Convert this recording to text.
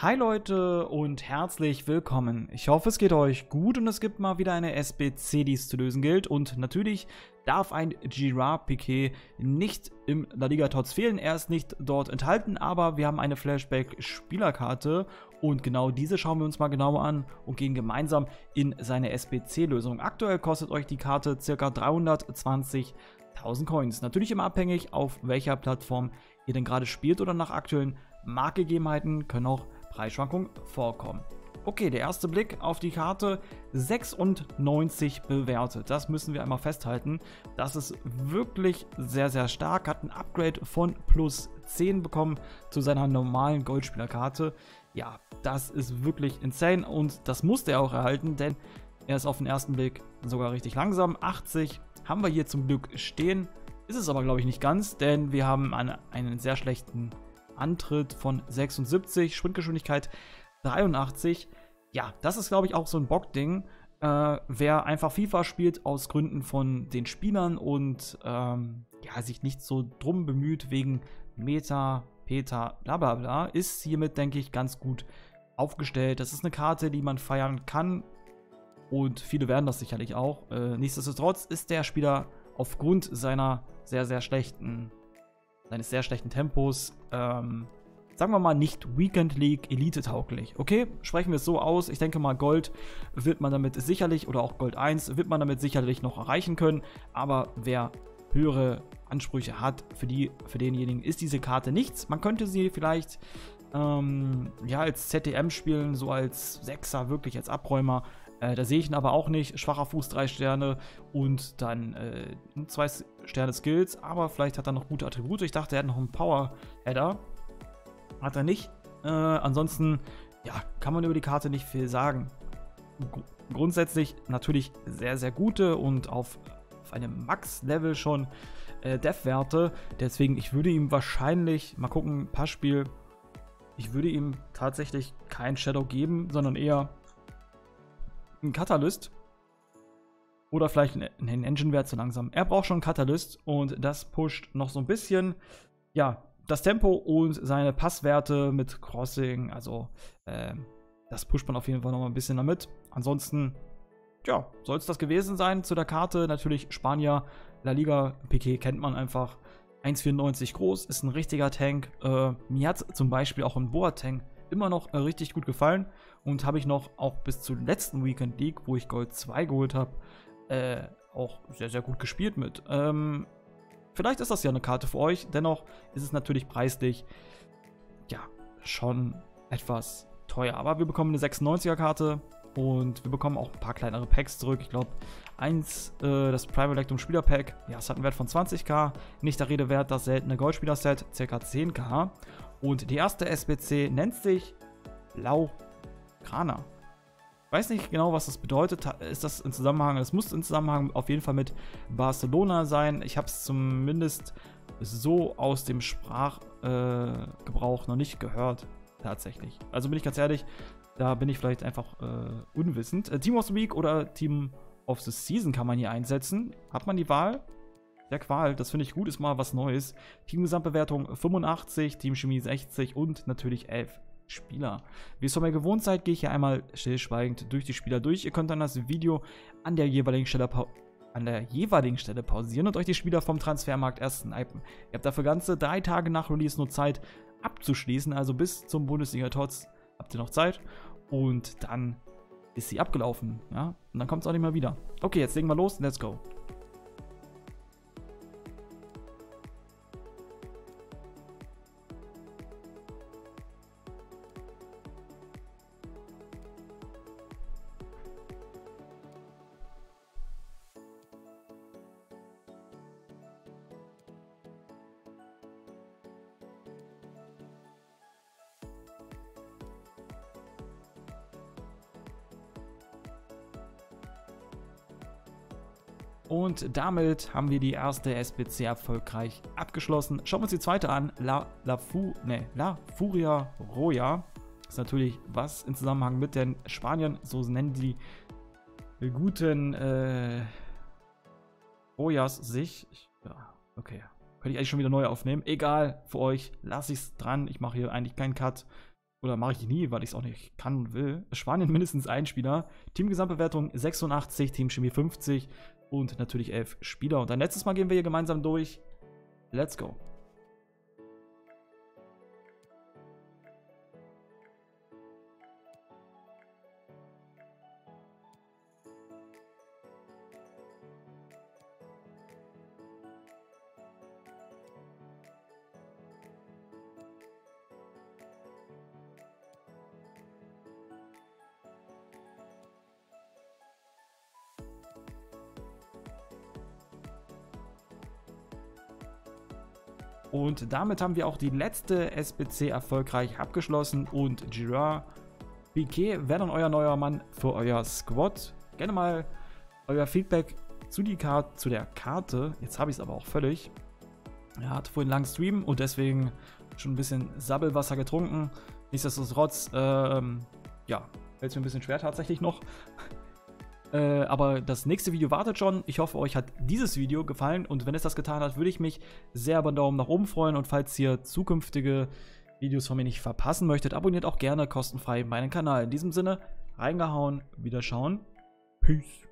Hi Leute und herzlich willkommen. Ich hoffe, es geht euch gut und es gibt mal wieder eine SBC, die es zu lösen gilt. Und natürlich darf ein Girard Piquet nicht im La Liga Tots fehlen. Er ist nicht dort enthalten, aber wir haben eine Flashback-Spielerkarte und genau diese schauen wir uns mal genauer an und gehen gemeinsam in seine SBC-Lösung. Aktuell kostet euch die Karte ca. 320.000 Coins. Natürlich immer abhängig, auf welcher Plattform ihr denn gerade spielt oder nach aktuellen Marktgegebenheiten können auch Preisschwankungen vorkommen. Okay, der erste Blick auf die Karte 96 bewertet. Das müssen wir einmal festhalten. Das ist wirklich sehr, sehr stark. Hat ein Upgrade von plus 10 bekommen zu seiner normalen Goldspielerkarte. Ja, das ist wirklich insane und das musste er auch erhalten, denn er ist auf den ersten Blick sogar richtig langsam. 80 haben wir hier zum Glück stehen. Ist es aber, glaube ich, nicht ganz, denn wir haben eine, einen sehr schlechten Antritt von 76, Sprintgeschwindigkeit 83. Ja, das ist, glaube ich, auch so ein Bockding. Äh, wer einfach FIFA spielt aus Gründen von den Spielern und ähm, ja, sich nicht so drum bemüht wegen Meta, Peta, bla bla bla, ist hiermit, denke ich, ganz gut aufgestellt. Das ist eine Karte, die man feiern kann und viele werden das sicherlich auch. Äh, nichtsdestotrotz ist der Spieler aufgrund seiner sehr, sehr schlechten seines sehr schlechten Tempos, ähm, sagen wir mal, nicht Weekend League Elite tauglich. Okay, sprechen wir es so aus. Ich denke mal, Gold wird man damit sicherlich, oder auch Gold 1, wird man damit sicherlich noch erreichen können. Aber wer höhere Ansprüche hat, für, die, für denjenigen ist diese Karte nichts. Man könnte sie vielleicht ähm, ja, als ZDM spielen, so als Sechser, wirklich als Abräumer. Äh, da sehe ich ihn aber auch nicht. Schwacher Fuß, drei Sterne und dann äh, zwei Sterne Skills. Aber vielleicht hat er noch gute Attribute. Ich dachte, er hat noch einen Power-Header. Hat er nicht. Äh, ansonsten, ja, kann man über die Karte nicht viel sagen. Gr grundsätzlich natürlich sehr, sehr gute und auf, auf einem Max-Level schon äh, Dev-Werte. Deswegen, ich würde ihm wahrscheinlich, mal gucken, Passspiel, ich würde ihm tatsächlich kein Shadow geben, sondern eher ein Katalyst. Oder vielleicht ein Engine-Wert zu langsam. Er braucht schon einen Katalyst und das pusht noch so ein bisschen, ja, das Tempo und seine Passwerte mit Crossing. Also, äh, das pusht man auf jeden Fall noch mal ein bisschen damit. Ansonsten, ja, soll es das gewesen sein zu der Karte. Natürlich Spanier, La Liga, Piquet kennt man einfach. 1,94 groß, ist ein richtiger Tank. Äh, mir hat zum Beispiel auch ein Boa-Tank immer noch äh, richtig gut gefallen und habe ich noch auch bis zur letzten Weekend League, wo ich Gold 2 geholt habe, äh, auch sehr, sehr gut gespielt mit. Ähm, vielleicht ist das ja eine Karte für euch, dennoch ist es natürlich preislich, ja, schon etwas teuer. Aber wir bekommen eine 96er Karte und wir bekommen auch ein paar kleinere Packs zurück. Ich glaube, eins, äh, das Prime Electrum Spieler Pack, ja, es hat einen Wert von 20k. Nicht der Rede wert, das seltene Goldspieler Set, ca. 10k. Und die erste SBC nennt sich Blaugrana. Weiß nicht genau, was das bedeutet. Ist das in Zusammenhang, es muss in Zusammenhang auf jeden Fall mit Barcelona sein. Ich habe es zumindest so aus dem Sprachgebrauch äh, noch nicht gehört, tatsächlich. Also bin ich ganz ehrlich, da bin ich vielleicht einfach äh, unwissend. Äh, Team of the Week oder Team of the Season kann man hier einsetzen. Hat man die Wahl? Der Qual, das finde ich gut, ist mal was Neues. Teamgesamtbewertung 85, Teamchemie 60 und natürlich 11 Spieler. Wie es von mir gewohnt seid, gehe ich hier einmal stillschweigend durch die Spieler durch. Ihr könnt dann das Video an der jeweiligen Stelle an der jeweiligen Stelle pausieren und euch die Spieler vom Transfermarkt erst snipen. Ihr habt dafür ganze drei Tage nach Release nur Zeit abzuschließen, also bis zum Bundesliga-Tots habt ihr noch Zeit und dann ist sie abgelaufen, ja, und dann kommt es auch nicht mehr wieder. Okay, jetzt legen wir los, let's go. Und damit haben wir die erste SBC erfolgreich abgeschlossen. Schauen wir uns die zweite an. La, La, Fu, ne, La Furia Roya. Ist natürlich was im Zusammenhang mit den Spaniern. So nennen die guten äh, Royas sich. Ich, ja, okay. Könnte ich eigentlich schon wieder neu aufnehmen. Egal, für euch lasse ich es dran. Ich mache hier eigentlich keinen Cut. Oder mache ich nie, weil ich es auch nicht kann und will. Spanien mindestens ein Spieler. Teamgesamtbewertung 86, Teamchemie 50 und natürlich 11 Spieler. Und ein letztes Mal gehen wir hier gemeinsam durch. Let's go. Und damit haben wir auch die letzte SBC erfolgreich abgeschlossen und Girard Piquet wäre dann euer neuer Mann für euer Squad. Gerne mal euer Feedback zu, die Karte, zu der Karte. Jetzt habe ich es aber auch völlig. Er hat vorhin lang Stream und deswegen schon ein bisschen Sabbelwasser getrunken. Nichtsdestotrotz, ähm, ja, fällt es mir ein bisschen schwer tatsächlich noch. Äh, aber das nächste Video wartet schon. Ich hoffe, euch hat dieses Video gefallen und wenn es das getan hat, würde ich mich sehr über einen Daumen nach oben freuen und falls ihr zukünftige Videos von mir nicht verpassen möchtet, abonniert auch gerne kostenfrei meinen Kanal. In diesem Sinne, reingehauen, wiederschauen. Peace.